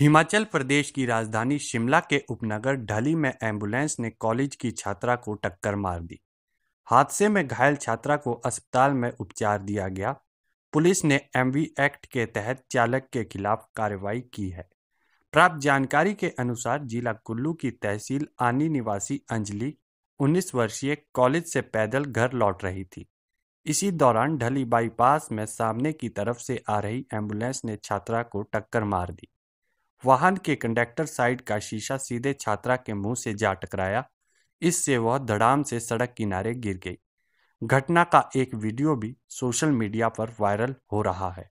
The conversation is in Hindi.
हिमाचल प्रदेश की राजधानी शिमला के उपनगर ढली में एंबुलेंस ने कॉलेज की छात्रा को टक्कर मार दी। हादसे में घायल छात्रा को अस्पताल में उपचार दिया गया। पुलिस ने एमवी एक्ट के तहत चालक के खिलाफ कार्रवाई की है। प्राप्त जानकारी के अनुसार जिला कुल्लू की तहसील आनी निवासी अंजलि 19 वर्षीय कॉलेज से पैदल घर लौट रही थी। इसी दौरान ढली बाईपास में सामने की तरफ़ से आ रही एंबुलेंस ने छात्रा को टक्कर मार दी। वाहन के कंडक्टर साइड का शीशा सीधे छात्रा के मुँह से जा टकराया। इससे वह धड़ाम से सड़क किनारे गिर गई। घटना का एक वीडियो भी सोशल मीडिया पर वायरल हो रहा है।